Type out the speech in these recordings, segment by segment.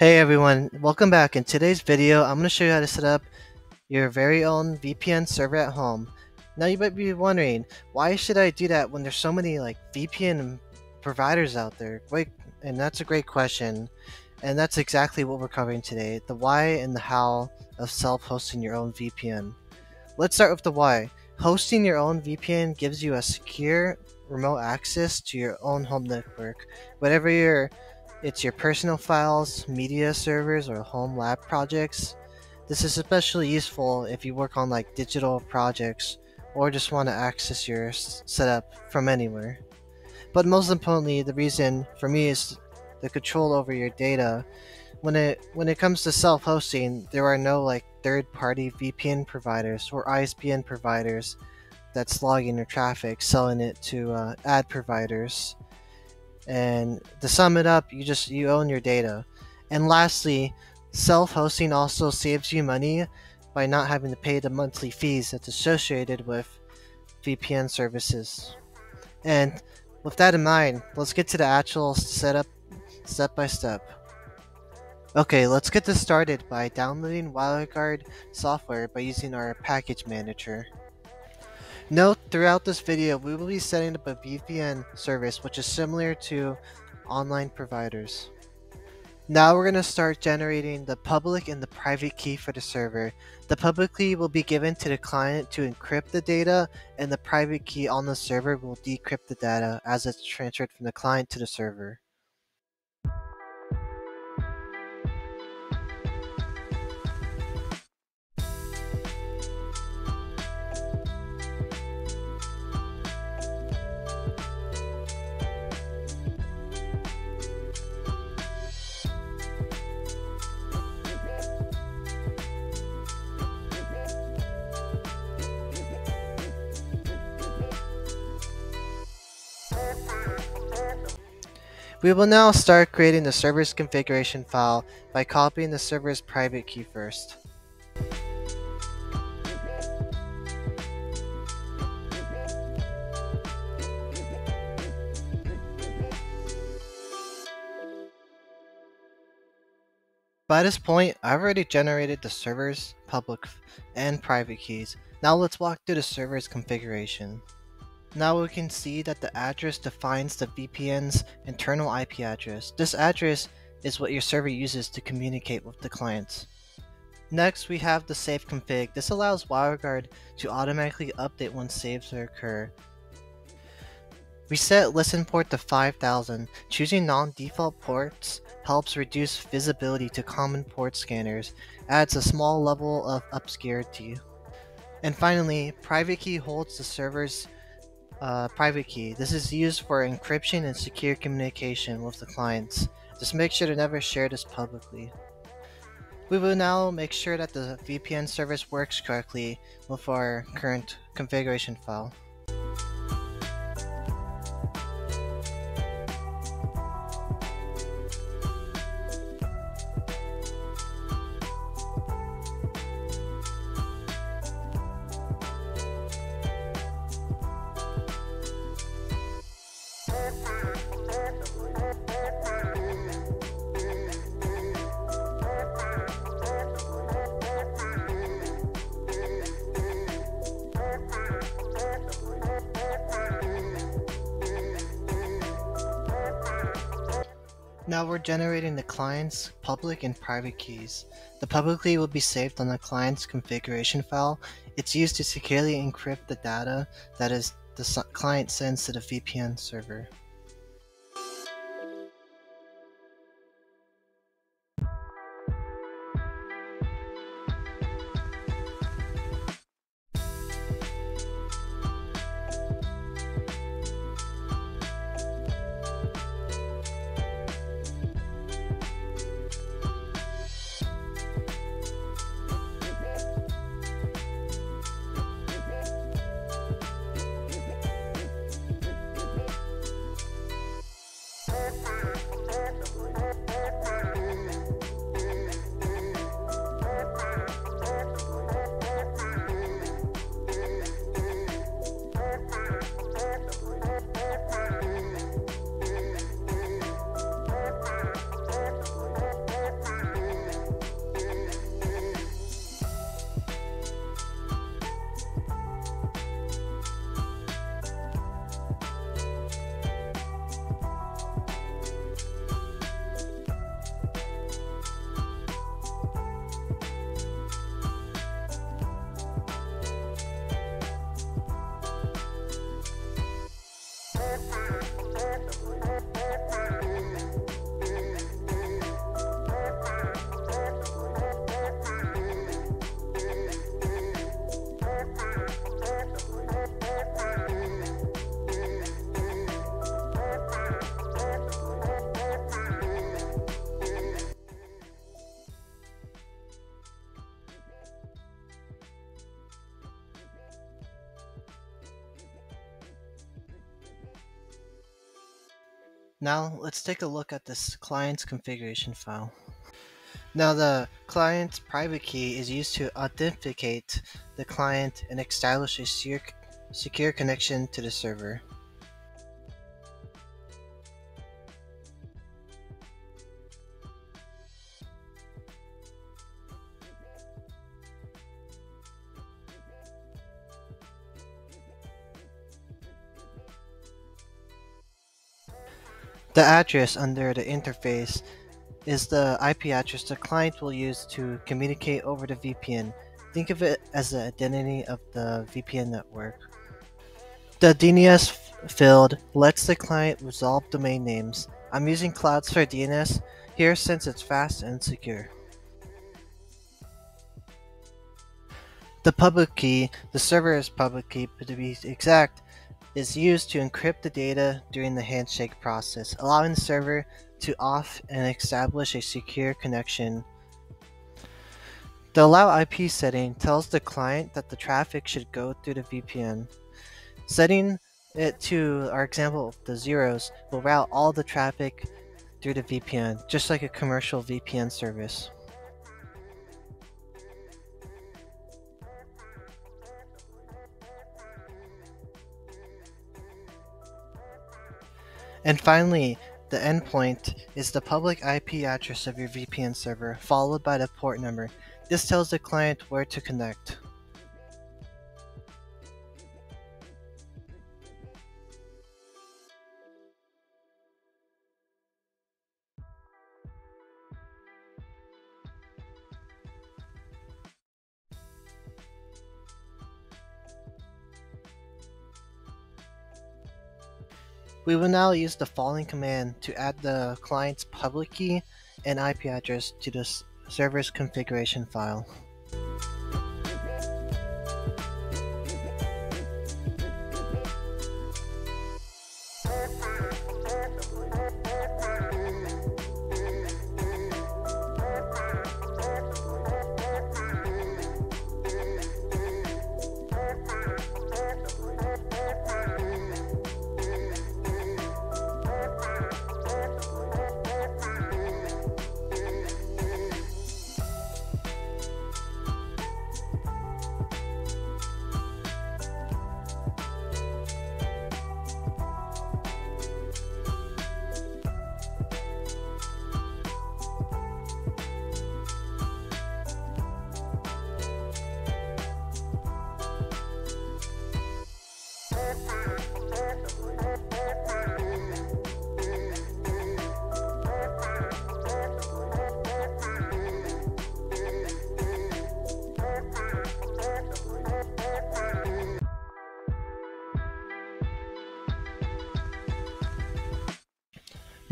Hey everyone, welcome back. In today's video, I'm going to show you how to set up your very own VPN server at home. Now you might be wondering, why should I do that when there's so many like VPN providers out there? Wait, and that's a great question. And that's exactly what we're covering today, the why and the how of self-hosting your own VPN. Let's start with the why. Hosting your own VPN gives you a secure remote access to your own home network. Whatever your it's your personal files, media servers, or home lab projects. This is especially useful if you work on like digital projects or just want to access your setup from anywhere. But most importantly, the reason for me is the control over your data. When it when it comes to self-hosting, there are no like third-party VPN providers or ISPN providers that's logging your traffic, selling it to uh, ad providers. And to sum it up, you just you own your data. And lastly, self-hosting also saves you money by not having to pay the monthly fees that's associated with VPN services. And with that in mind, let's get to the actual setup step by step. Okay, let's get this started by downloading WireGuard software by using our package manager. Note, throughout this video, we will be setting up a VPN service which is similar to online providers. Now we're going to start generating the public and the private key for the server. The public key will be given to the client to encrypt the data, and the private key on the server will decrypt the data as it's transferred from the client to the server. We will now start creating the server's configuration file by copying the server's private key first. By this point, I've already generated the server's public and private keys. Now let's walk through the server's configuration. Now we can see that the address defines the VPN's internal IP address. This address is what your server uses to communicate with the clients. Next, we have the save config. This allows WireGuard to automatically update when saves occur. We set listen port to 5000. Choosing non-default ports helps reduce visibility to common port scanners, adds a small level of obscurity. And finally, private key holds the server's uh, private key. This is used for encryption and secure communication with the clients. Just make sure to never share this publicly. We will now make sure that the VPN service works correctly with our current configuration file. Now we're generating the client's public and private keys. The public key will be saved on the client's configuration file. It's used to securely encrypt the data that is the client sends to the VPN server. goodbye. Thank you. Now let's take a look at this client's configuration file. Now the client's private key is used to authenticate the client and establish a secure connection to the server. The address under the interface is the IP address the client will use to communicate over the VPN. Think of it as the identity of the VPN network. The DNS field lets the client resolve domain names. I'm using Cloudflare DNS here since it's fast and secure. The public key, the server's public key to be exact, is used to encrypt the data during the handshake process, allowing the server to off and establish a secure connection. The allow IP setting tells the client that the traffic should go through the VPN. Setting it to our example of the zeros will route all the traffic through the VPN, just like a commercial VPN service. And finally, the endpoint is the public IP address of your VPN server, followed by the port number. This tells the client where to connect. We will now use the following command to add the client's public key and IP address to the server's configuration file.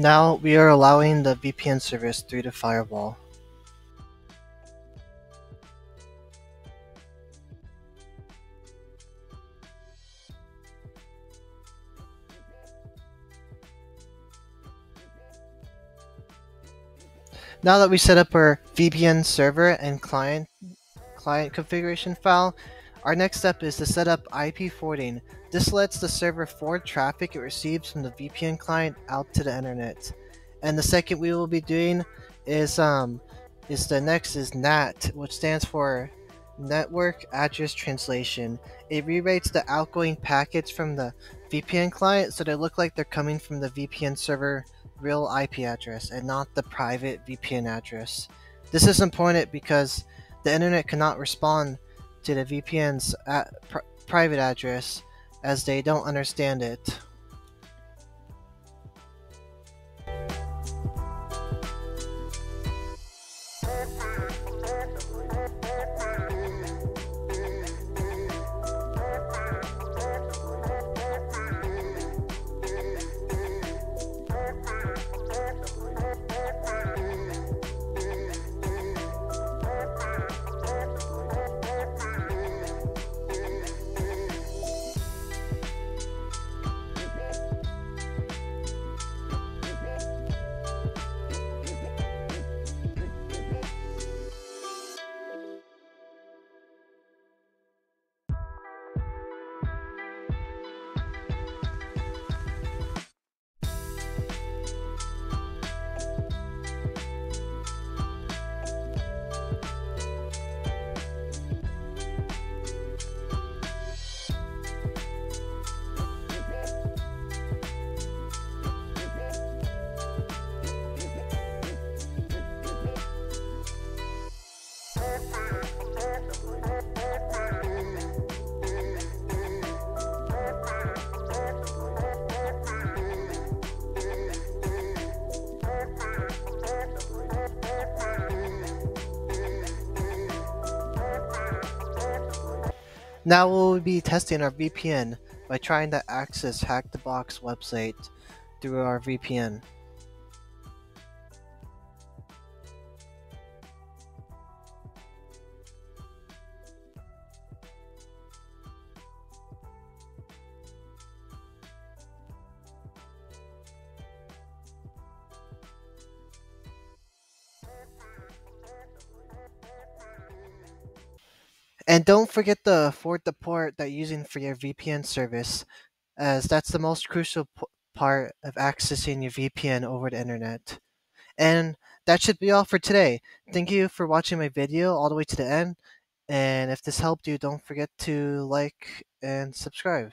Now we are allowing the VPN service through the firewall. Now that we set up our VPN server and client client configuration file, our next step is to set up IP forwarding. This lets the server forward traffic it receives from the VPN client out to the internet. And the second we will be doing is um is the next is NAT, which stands for Network Address Translation. It rewrites the outgoing packets from the VPN client so they look like they're coming from the VPN server real IP address and not the private VPN address. This is important because the internet cannot respond to the VPN's pr private address as they don't understand it. Now we'll be testing our VPN by trying to access Hack the Box website through our VPN. And don't forget to forward the port that you're using for your VPN service, as that's the most crucial part of accessing your VPN over the internet. And that should be all for today. Thank you for watching my video all the way to the end. And if this helped you, don't forget to like and subscribe.